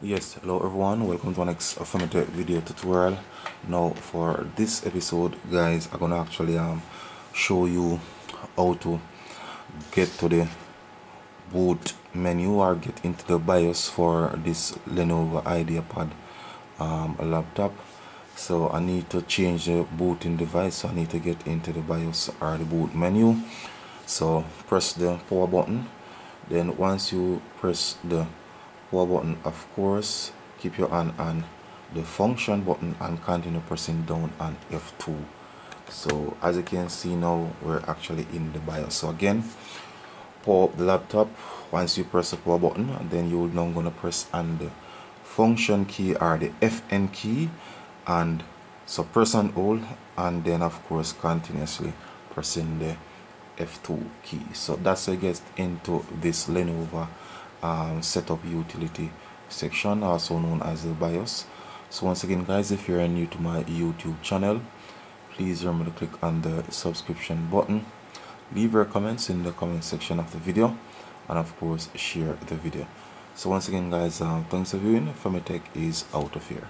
yes hello everyone. Welcome to our next affirmative video tutorial. Now for this episode guys i'm gonna actually um show you how to get to the boot menu or get into the BIOS for this Lenovo IdeaPad um, laptop. So I need to change the booting device. So I need to get into the BIOS or the boot menu. So press the power button. Then once you press the power button of course keep your hand on the function button and continue pressing down on F2 so as you can see now we're actually in the BIOS. So again power up the laptop. Once you press the power button then you're now to press on the function key or the FN key and so press and hold and then of course continuously pressing the F2 key. So that's how you get into this Lenovo um, setup utility section also known as the BIOS. So once again guys if you're new to my YouTube channel please remember to click on the subscription button leave your comments in the comment section of the video and of course share the video. So once again guys um, thanks for viewing. Tech is out of here